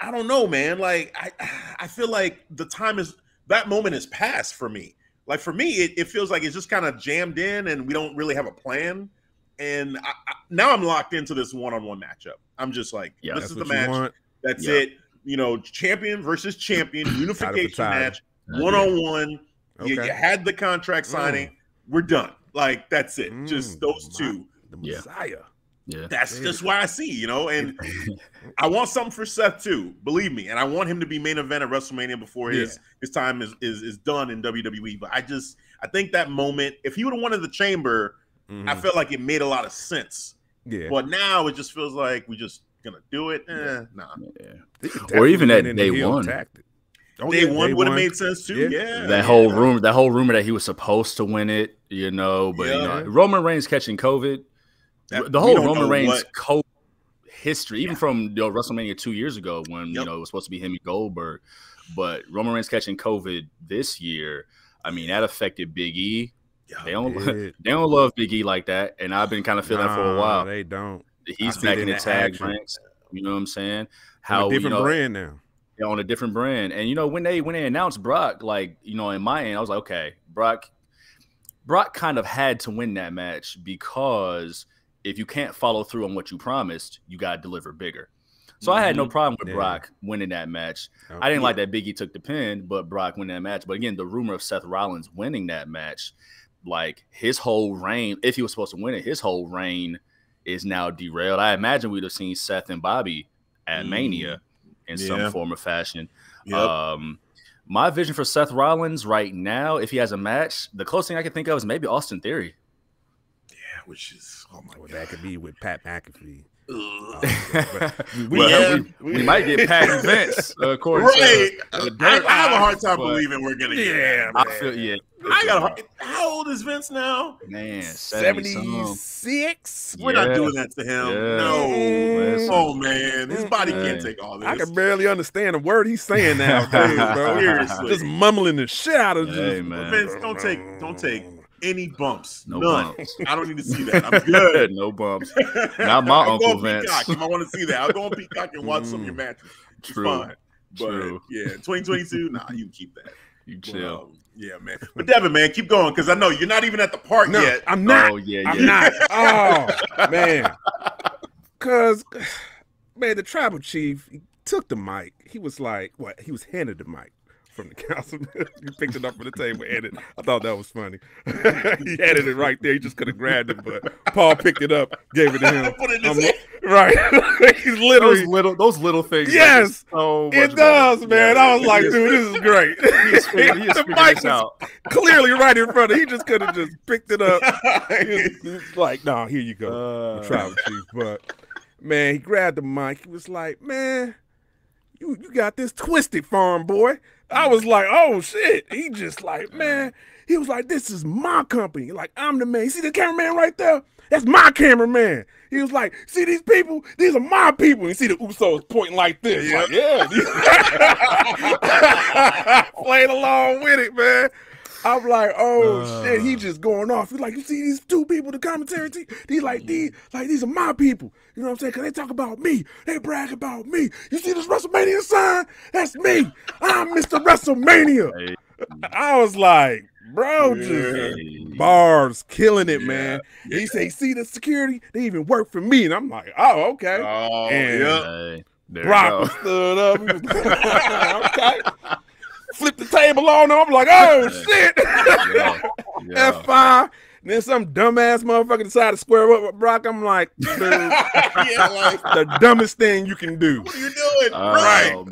[SPEAKER 2] I don't know, man. Like I, I feel like the time is that moment is past for me. Like for me, it, it feels like it's just kind of jammed in, and we don't really have a plan. And I, I, now I'm locked into this one-on-one matchup. I'm just like,
[SPEAKER 4] Yeah,
[SPEAKER 2] this is the match. That's
[SPEAKER 4] Yeah.
[SPEAKER 2] it. You know, champion versus champion, unification
[SPEAKER 3] title.
[SPEAKER 2] match,
[SPEAKER 4] Uh,
[SPEAKER 2] one on one. You you had the contract signing. We're done. Like that's it. Just
[SPEAKER 3] Mm,
[SPEAKER 2] those
[SPEAKER 3] my-
[SPEAKER 2] two.
[SPEAKER 3] The
[SPEAKER 4] Yeah.
[SPEAKER 3] Messiah.
[SPEAKER 4] Yeah.
[SPEAKER 2] That's
[SPEAKER 3] Yeah.
[SPEAKER 2] just why I see, you know, and I want something for Seth too. Believe me, and I want him to be main event at WrestleMania before his his time is, is is done in WWE. But I just I think that moment, if he would have won in the chamber, I
[SPEAKER 3] Mhm.
[SPEAKER 2] felt like it made a lot of sense.
[SPEAKER 3] yeah.
[SPEAKER 2] But now it just feels like we just gonna do it. Eh, nah.
[SPEAKER 4] Yeah. Or even
[SPEAKER 3] definitely
[SPEAKER 4] at
[SPEAKER 3] went
[SPEAKER 4] day one.
[SPEAKER 3] tactic. Oh,
[SPEAKER 2] Day
[SPEAKER 3] yeah,
[SPEAKER 2] one would have made sense too.
[SPEAKER 3] Yeah.
[SPEAKER 2] Yeah,
[SPEAKER 4] that
[SPEAKER 2] yeah.
[SPEAKER 4] whole rumor, that whole rumor that he was supposed to win it, you know, but you know, Roman Reigns catching COVID,
[SPEAKER 2] That-
[SPEAKER 4] the whole Roman Reigns
[SPEAKER 2] what-
[SPEAKER 4] COVID history, even from you know, WrestleMania two years ago when you know it was supposed to be him and Goldberg, but Roman Reigns catching COVID this year, I mean that affected Big E.
[SPEAKER 2] Yeah.
[SPEAKER 4] They don't,
[SPEAKER 3] Did.
[SPEAKER 4] they don't love Big E like that, and I've been kind of feeling that for a while.
[SPEAKER 3] They don't.
[SPEAKER 4] He's
[SPEAKER 3] see
[SPEAKER 4] back in
[SPEAKER 3] in
[SPEAKER 4] the
[SPEAKER 3] the
[SPEAKER 4] tag
[SPEAKER 3] action.
[SPEAKER 4] ranks. You know what I'm saying? How
[SPEAKER 3] a different
[SPEAKER 4] you know,
[SPEAKER 3] brand now.
[SPEAKER 4] Yeah, on a different brand. And you know, when they when they announced Brock, like you know, in my end, I was like, okay, Brock, Brock kind of had to win that match because if you can't follow through on what you promised, you got to deliver bigger. So I had no problem with
[SPEAKER 3] Yeah.
[SPEAKER 4] Brock winning that match.
[SPEAKER 3] Oh,
[SPEAKER 4] I didn't like that Biggie took the pin, but Brock winning that match. But again, the rumor of Seth Rollins winning that match, like his whole reign, if he was supposed to win it, his whole reign is now derailed. I imagine we'd have seen Seth and Bobby at
[SPEAKER 2] Mm.
[SPEAKER 4] Mania in
[SPEAKER 2] Yeah.
[SPEAKER 4] some form or fashion.
[SPEAKER 2] Yep.
[SPEAKER 4] Um, my vision for Seth Rollins right now, if he has a match, the closest thing I can think of is maybe Austin Theory.
[SPEAKER 2] yeah, which is oh my
[SPEAKER 3] Well,
[SPEAKER 2] god.
[SPEAKER 3] that could be with Pat McAfee.
[SPEAKER 2] Ugh.
[SPEAKER 3] We,
[SPEAKER 4] Well,
[SPEAKER 2] Yeah.
[SPEAKER 4] we, we might get Pat and Vince, uh, according
[SPEAKER 2] right.
[SPEAKER 4] to the
[SPEAKER 2] I. I have a hard time
[SPEAKER 4] but-
[SPEAKER 2] believing we're gonna get
[SPEAKER 3] Yeah.
[SPEAKER 4] I feel yeah.
[SPEAKER 2] I got a hard, how old is Vince now?
[SPEAKER 4] man, 70 some.
[SPEAKER 3] 76.
[SPEAKER 2] We're
[SPEAKER 4] Yeah.
[SPEAKER 2] not doing that to him.
[SPEAKER 4] Yeah.
[SPEAKER 2] No.
[SPEAKER 3] Listen.
[SPEAKER 2] Oh man, his body can't take all this.
[SPEAKER 3] I can barely understand a word he's saying nowadays, bro.
[SPEAKER 2] Seriously.
[SPEAKER 3] Just mumbling the shit out of
[SPEAKER 4] Hey,
[SPEAKER 3] just.
[SPEAKER 4] man.
[SPEAKER 2] Vince, don't take don't take any bumps.
[SPEAKER 4] No
[SPEAKER 2] None.
[SPEAKER 4] bumps.
[SPEAKER 2] I don't need to see that. I'm good.
[SPEAKER 4] no bumps. Not my
[SPEAKER 2] I'll
[SPEAKER 4] Uncle
[SPEAKER 2] go on
[SPEAKER 4] Vince.
[SPEAKER 2] Peacock if I want to see that. I'll go on Peacock and watch some of your
[SPEAKER 3] Mm.
[SPEAKER 2] matches. It's
[SPEAKER 4] True.
[SPEAKER 2] fine. But
[SPEAKER 4] True.
[SPEAKER 2] yeah, 2022, nah, you can keep that.
[SPEAKER 4] You
[SPEAKER 2] But,
[SPEAKER 4] chill.
[SPEAKER 2] um, yeah, man. But Devin, man, keep going because I know you're not even at the park
[SPEAKER 3] No,
[SPEAKER 2] yet.
[SPEAKER 3] I'm not.
[SPEAKER 4] Oh yeah, yeah.
[SPEAKER 3] I'm not. Oh man, cause man, the tribal chief took the mic. He was like, what? He was handed the mic from the council. he picked it up from the table and it. I thought that was funny. he had it right there. He just could have grabbed it, but Paul picked it up, gave it to him.
[SPEAKER 2] Put it in his
[SPEAKER 3] I'm
[SPEAKER 2] hand.
[SPEAKER 3] li- right. He's literally.
[SPEAKER 4] Those little, those little things.
[SPEAKER 3] Yes,
[SPEAKER 4] it so
[SPEAKER 3] It does,
[SPEAKER 4] better.
[SPEAKER 3] man.
[SPEAKER 4] Yeah.
[SPEAKER 3] I was like, dude, this is great.
[SPEAKER 4] He is figuring, he is
[SPEAKER 3] the mic
[SPEAKER 4] this
[SPEAKER 3] was
[SPEAKER 4] out.
[SPEAKER 3] clearly right in front of him. He just could have just picked it up. He was like, no, here you go.
[SPEAKER 4] Uh,
[SPEAKER 3] tribal chief. But man, he grabbed the mic. He was like, man, you you got this twisted, farm boy. I was like, oh shit. He just like, man, he was like, this is my company. Like, I'm the man. You see the cameraman right there? That's my cameraman. He was like, see these people? These are my people. And You see the Usos pointing like this. Like, yeah. Played along with it, man. I'm like, oh
[SPEAKER 4] Uh.
[SPEAKER 3] shit, he just going off. He's like, you see these two people, the commentary team. These like these, like these are my people. You know what I'm saying? Cause they talk about me, they brag about me. You see this WrestleMania sign? That's me. I'm Mr. WrestleMania. I was like, bro, just bars, killing it, man. He say, see the security? They even work for me, and I'm like, oh, okay.
[SPEAKER 2] Oh,
[SPEAKER 3] And-
[SPEAKER 2] yeah.
[SPEAKER 4] There
[SPEAKER 3] Brock was stood up. Okay. Flipped the table on. I'm like, oh shit.
[SPEAKER 4] Yeah, yeah.
[SPEAKER 3] F5. And then some dumbass motherfucker decided to square up with Brock. I'm like, dude,
[SPEAKER 2] yeah, like,
[SPEAKER 3] the dumbest thing you can do.
[SPEAKER 2] what are you doing?
[SPEAKER 4] Oh,
[SPEAKER 2] right.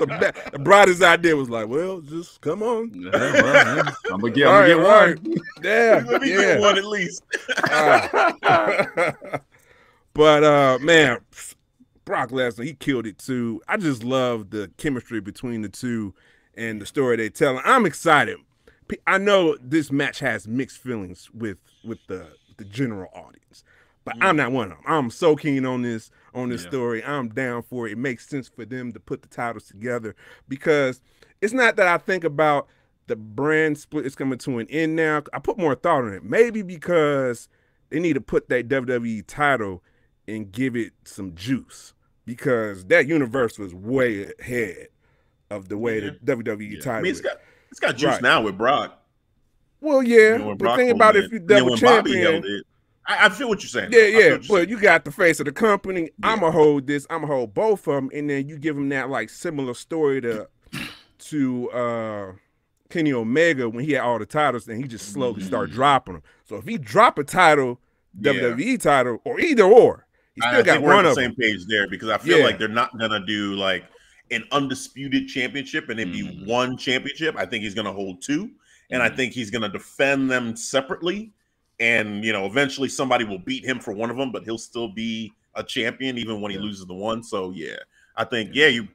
[SPEAKER 3] the, the brightest idea was like, well, just come on.
[SPEAKER 4] Yeah, well. I'm gonna get, I'm gonna
[SPEAKER 3] right,
[SPEAKER 4] get one.
[SPEAKER 3] Yeah,
[SPEAKER 2] Let me
[SPEAKER 3] yeah.
[SPEAKER 2] get one at least.
[SPEAKER 3] Uh, but uh man, Brock Lesnar, he killed it too. I just love the chemistry between the two and the story they tell. I'm excited. I know this match has mixed feelings with with the the general audience. But I'm mm. not one of them. I'm so keen on this on this
[SPEAKER 4] Yeah.
[SPEAKER 3] story. I'm down for it. It makes sense for them to put the titles together because it's not that I think about the brand split is coming to an end now. I put more thought on it. Maybe because they need to put that WWE title and give it some juice because that universe was way ahead of the way the WWE
[SPEAKER 4] Yeah.
[SPEAKER 2] I
[SPEAKER 3] title.
[SPEAKER 2] mean, it's
[SPEAKER 3] is.
[SPEAKER 2] got it's got juice
[SPEAKER 3] Right.
[SPEAKER 2] now with Brock.
[SPEAKER 3] well, yeah,
[SPEAKER 2] You know, when
[SPEAKER 3] but think about
[SPEAKER 2] in.
[SPEAKER 3] if you double champion.
[SPEAKER 2] it. I, I feel what you're saying.
[SPEAKER 3] Yeah,
[SPEAKER 2] though. I feel
[SPEAKER 3] yeah,
[SPEAKER 2] you're
[SPEAKER 3] but you got the face of the company. I'm
[SPEAKER 2] Yeah.
[SPEAKER 3] gonna hold this. I'm gonna hold both of them, and then you give them that like similar story to to uh Kenny Omega when he had all the titles, and he just slowly start dropping them. So if he drop a title,
[SPEAKER 2] Yeah.
[SPEAKER 3] WWE title, or either or, he still
[SPEAKER 2] I
[SPEAKER 3] got
[SPEAKER 2] think we're
[SPEAKER 3] one
[SPEAKER 2] on
[SPEAKER 3] of
[SPEAKER 2] the same
[SPEAKER 3] them.
[SPEAKER 2] page there because I feel
[SPEAKER 3] Yeah.
[SPEAKER 2] like they're not gonna do like an undisputed championship and it be
[SPEAKER 4] Mhm.
[SPEAKER 2] one championship. I think he's gonna hold two, and I
[SPEAKER 4] Mhm.
[SPEAKER 2] think he's gonna defend them separately. And you know, eventually somebody will beat him for one of them, but he'll still be a champion even when he
[SPEAKER 4] Yeah.
[SPEAKER 2] loses the one. So yeah, I think yeah, you.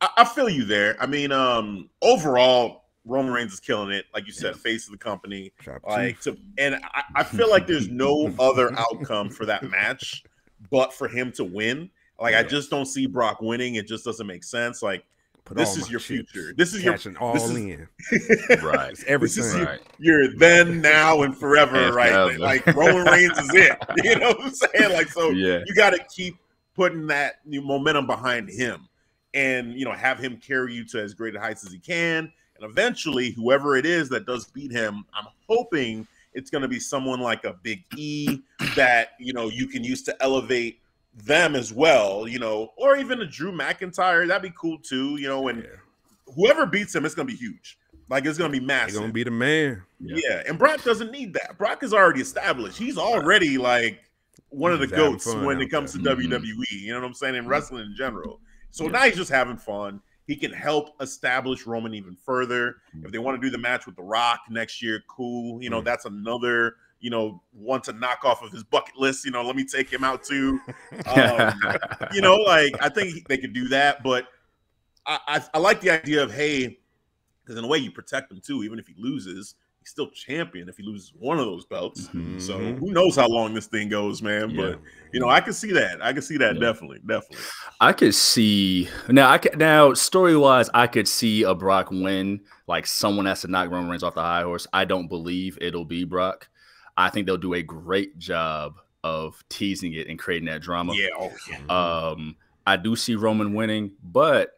[SPEAKER 2] I, I feel you there. I mean, um, overall, Roman Reigns is killing it. Like you said, face of the company. Like to, and I, I feel like there's no other outcome for that match but for him to win. Like I just don't see Brock winning. It just doesn't make sense. Like
[SPEAKER 3] Put
[SPEAKER 2] this is your
[SPEAKER 3] chips,
[SPEAKER 2] future. This is your
[SPEAKER 3] all
[SPEAKER 2] this is-
[SPEAKER 3] in.
[SPEAKER 4] Right.
[SPEAKER 3] It's everything.
[SPEAKER 2] This is
[SPEAKER 4] Right.
[SPEAKER 2] your then, now, and forever, right?
[SPEAKER 4] forever.
[SPEAKER 2] Like Roman Reigns is it. You know what I'm saying? Like so,
[SPEAKER 4] Yeah.
[SPEAKER 2] you got to keep putting that new momentum behind him, and you know have him carry you to as great heights as he can. And eventually, whoever it is that does beat him, I'm hoping it's going to be someone like a Big E that you know you can use to elevate them as well. You know, or even a Drew McIntyre. That'd be cool too. You know, and
[SPEAKER 3] Yeah.
[SPEAKER 2] whoever beats him, it's going to be huge. Like it's going to be massive.
[SPEAKER 3] gonna be the man.
[SPEAKER 4] Yeah.
[SPEAKER 2] Yeah, and Brock doesn't need that. Brock is already established. He's already like one of the goats when it comes to
[SPEAKER 4] there. Mhm.
[SPEAKER 2] WWE. You know what I'm saying? And wrestling in general. So
[SPEAKER 4] Yeah.
[SPEAKER 2] now he's just having fun. He can help establish Roman even further. If they want to do the match with The Rock next year, cool. You know,
[SPEAKER 3] Mm.
[SPEAKER 2] that's another, you know, one to knock off of his bucket list. You know, let me take him out too. Um, you know, like I think they could do that, but I, I, I like the idea of hey, because in a way you protect him too, even if he loses, he's still champion if he loses one of those belts. So
[SPEAKER 3] Mhm.
[SPEAKER 2] who knows how long this thing goes, man?
[SPEAKER 4] Yeah.
[SPEAKER 2] But you know, I can see that. I can see that
[SPEAKER 4] Yeah.
[SPEAKER 2] definitely, definitely.
[SPEAKER 4] I could see now. I could now story wise, I could see a Brock win. Like someone has to knock Roman Reigns off the high horse. I don't believe it'll be Brock. I think they'll do a great job of teasing it and creating that drama.
[SPEAKER 2] Yeah, oh yeah.
[SPEAKER 4] Um, I do see Roman winning, but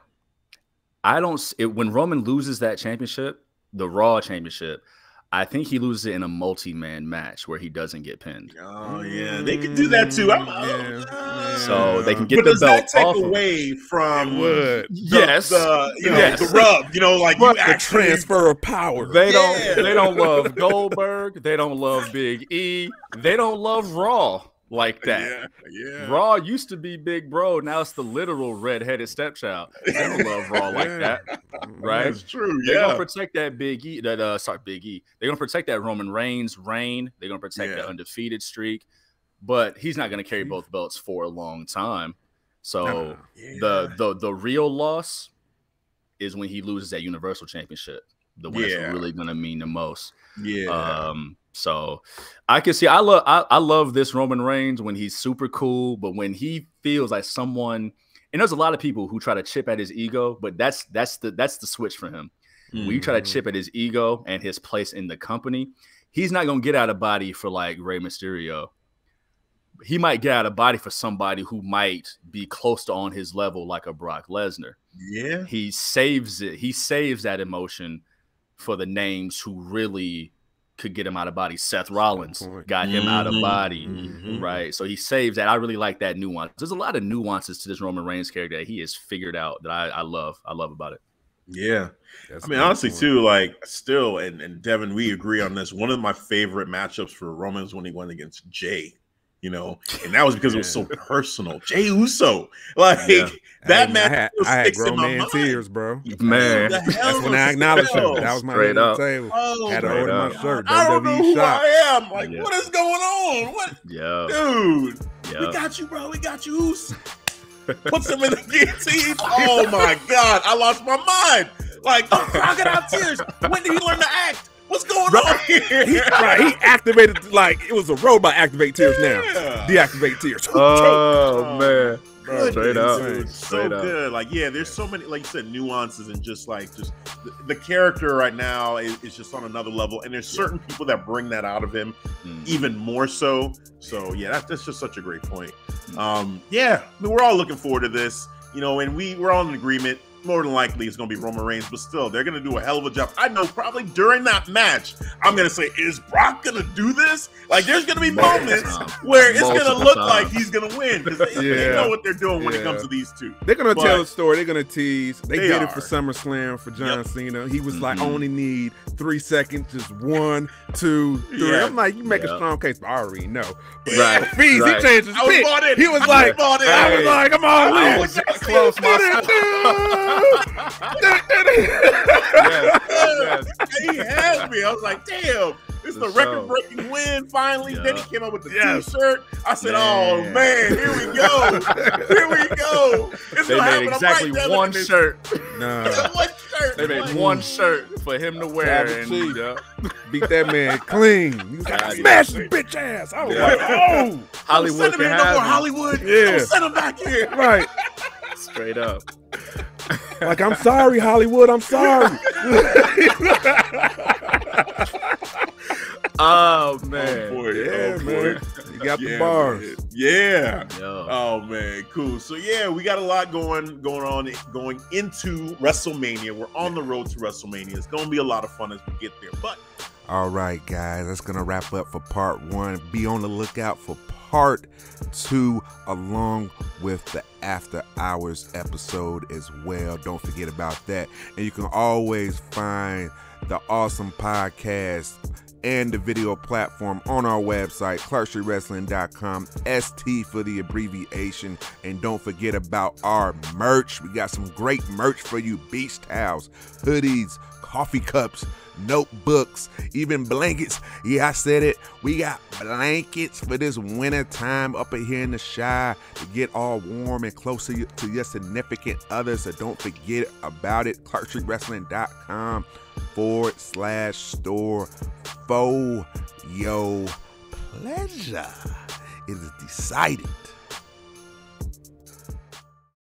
[SPEAKER 4] I don't. It, when Roman loses that championship, the Raw championship, I think he loses it in a multi-man match where he doesn't get pinned.
[SPEAKER 2] Oh yeah, they could do that too. I'm,
[SPEAKER 3] Yeah,
[SPEAKER 2] uh,
[SPEAKER 4] So they can get
[SPEAKER 2] but
[SPEAKER 4] the
[SPEAKER 2] does
[SPEAKER 4] belt
[SPEAKER 2] that take
[SPEAKER 4] off of him.
[SPEAKER 2] away from
[SPEAKER 3] It
[SPEAKER 2] the,
[SPEAKER 4] Yes.
[SPEAKER 2] the, you know
[SPEAKER 4] Yes.
[SPEAKER 2] the rub? You know, like
[SPEAKER 3] But
[SPEAKER 2] you
[SPEAKER 3] the
[SPEAKER 2] actually
[SPEAKER 3] transfer of power.
[SPEAKER 4] They don't. They don't love Goldberg. They don't love Big E. They don't love Raw like that.
[SPEAKER 2] Yeah, yeah.
[SPEAKER 4] Raw used to be Big Bro. Now it's the literal redheaded stepchild. They don't love Raw like that, right?
[SPEAKER 2] That's true.
[SPEAKER 4] They're gonna
[SPEAKER 2] Yeah,
[SPEAKER 4] protect that Big E. That uh, sorry, Big E. They're gonna protect that Roman Reigns reign. They're gonna protect
[SPEAKER 2] Yeah.
[SPEAKER 4] that undefeated streak. But he's not gonna carry both belts for a long time. So
[SPEAKER 3] Nah.
[SPEAKER 4] the the the real loss is when he loses that Universal Championship. The one
[SPEAKER 2] Yeah.
[SPEAKER 4] that's really gonna mean the most.
[SPEAKER 2] yeah.
[SPEAKER 4] Um, so I can see I love I, I love this Roman Reigns when he's super cool, but when he feels like someone and there's a lot of people who try to chip at his ego, but that's that's the that's the switch for him. When you try to chip mm-hmm. at his ego and his place in the company, he's not gonna get out of body for like Rey Mysterio. He might get out of body for somebody who might be close to on his level, like a Brock Lesnar
[SPEAKER 2] yeah.
[SPEAKER 4] he saves it. He saves that emotion for the names who really could get him out of body. Seth Rollins got him out of body,
[SPEAKER 3] Mhm.
[SPEAKER 4] right? So he saves that. I really like that nuance. There's a lot of nuances to this Roman Reigns character that he has figured out that I, I love. I love about it.
[SPEAKER 2] Yeah.
[SPEAKER 3] That's
[SPEAKER 2] I
[SPEAKER 3] a
[SPEAKER 2] mean, honestly,
[SPEAKER 3] point.
[SPEAKER 2] too, like still, and, and Devin, we agree on this. One of my favorite matchups for Roman is when he went against Jay, you know, and that was because it was so personal. Jay Uso, like
[SPEAKER 4] Yeah.
[SPEAKER 2] that
[SPEAKER 3] Hey,
[SPEAKER 2] match
[SPEAKER 3] I had, I had grown man
[SPEAKER 2] mind.
[SPEAKER 3] tears, bro.
[SPEAKER 4] Man,
[SPEAKER 3] That's when I acknowledged him. That was my
[SPEAKER 4] Straight
[SPEAKER 3] name on
[SPEAKER 4] up.
[SPEAKER 3] the table.
[SPEAKER 2] Oh,
[SPEAKER 3] Had to
[SPEAKER 2] my
[SPEAKER 3] order my shirt.
[SPEAKER 2] I don't know who
[SPEAKER 3] shop.
[SPEAKER 2] I am. Like,
[SPEAKER 4] Yeah.
[SPEAKER 2] what is going on? What,
[SPEAKER 4] yeah,
[SPEAKER 2] dude? We got you, bro. We got you. Uso. Puts him in the guillotine. Oh my god, I lost my mind. Like crocodile tears. When did he learn to act? What's going on here?
[SPEAKER 3] He, right, he activated like it was a robot. Activate tears now. Deactivate tears.
[SPEAKER 4] Oh man,
[SPEAKER 2] Goodness,
[SPEAKER 4] straight up,
[SPEAKER 2] dude, so
[SPEAKER 4] straight up.
[SPEAKER 2] good. Like, yeah, there's so many, like you said, nuances and just like just the, the character right now is, is just on another level. And there's certain people that bring that out of him
[SPEAKER 4] Mm.
[SPEAKER 2] even more so. So yeah, that's, that's just such a great point. Um, yeah, I mean, we're all looking forward to this, you know, and we we're all in agreement. More than likely, it's going to be Roman Reigns, but still, they're going to do a hell of a job. I know probably during that match, I'm going to say, is Brock going to do this? Like, there's going to be
[SPEAKER 4] Multiple
[SPEAKER 2] moments
[SPEAKER 4] times.
[SPEAKER 2] where it's going to look
[SPEAKER 4] times.
[SPEAKER 2] like he's going to win because they, they know what they're doing when it comes to these two.
[SPEAKER 3] They're gonna tell a story. They're gonna tease. They,
[SPEAKER 2] They
[SPEAKER 3] did it
[SPEAKER 2] are.
[SPEAKER 3] for SummerSlam for John
[SPEAKER 2] Yep.
[SPEAKER 3] Cena. He was like,
[SPEAKER 4] Mhm.
[SPEAKER 3] only need three seconds, just one, two, three.
[SPEAKER 2] Yeah.
[SPEAKER 3] I'm like, you make a strong case, but I already know. But
[SPEAKER 4] Right,
[SPEAKER 3] Fees,
[SPEAKER 4] right.
[SPEAKER 3] he changed his
[SPEAKER 2] I was
[SPEAKER 3] pick.
[SPEAKER 2] bought in.
[SPEAKER 3] He was
[SPEAKER 2] I
[SPEAKER 3] like,
[SPEAKER 2] bought in.
[SPEAKER 3] I was
[SPEAKER 4] Hey.
[SPEAKER 3] like, I'm all
[SPEAKER 4] I was that close yes, yes.
[SPEAKER 2] he had me. I was like, damn, this is the record breaking win finally. Then he came out with the
[SPEAKER 3] Yes.
[SPEAKER 2] t shirt. I said, oh
[SPEAKER 4] Man.
[SPEAKER 2] man, here we go. Here we go. It's
[SPEAKER 4] They made exactly
[SPEAKER 2] right
[SPEAKER 4] one
[SPEAKER 2] looking
[SPEAKER 4] shirt.
[SPEAKER 3] Nah,
[SPEAKER 2] One shirt.
[SPEAKER 4] They made
[SPEAKER 2] Like,
[SPEAKER 4] one shirt for him to wear.
[SPEAKER 3] Tribal
[SPEAKER 4] And,
[SPEAKER 3] Chief.
[SPEAKER 4] yeah.
[SPEAKER 3] beat that man clean. He was like,
[SPEAKER 4] God,
[SPEAKER 3] smash his bitch ass. I was
[SPEAKER 2] Yeah.
[SPEAKER 3] like, oh,
[SPEAKER 4] Hollywood
[SPEAKER 2] Send him
[SPEAKER 4] can
[SPEAKER 2] here, no more. Hollywood.
[SPEAKER 3] Yeah.
[SPEAKER 2] Don't send him back here.
[SPEAKER 3] right.
[SPEAKER 4] Straight up.
[SPEAKER 3] Like, I'm sorry, Hollywood. I'm sorry.
[SPEAKER 4] Oh man.
[SPEAKER 2] Oh boy,
[SPEAKER 3] yeah,
[SPEAKER 2] oh,
[SPEAKER 3] man. You got the
[SPEAKER 2] Yeah,
[SPEAKER 3] bars.
[SPEAKER 2] man. Yeah.
[SPEAKER 4] Yo.
[SPEAKER 2] Oh man, cool. So yeah, we got a lot going going on going into WrestleMania. We're on the road to WrestleMania. It's gonna be a lot of fun as we get there. But
[SPEAKER 3] All right, guys, that's going to wrap up for part one. Be on the lookout for part two, along with the after hours episode as well. Don't forget about that. And you can always find the awesome podcast and the video platform on our website, ClarkStreetWrestling.com, ST for the abbreviation. And don't forget about our merch. We got some great merch for you beach towels, hoodies, coffee cups, notebooks, even blankets. Yeah, I said it. We got blankets for this winter time up in here in the Chi to get all warm and closer to your significant others. So don't forget about it. ClarkStreetWrestling.com forward slash store for your pleasure. It is decided.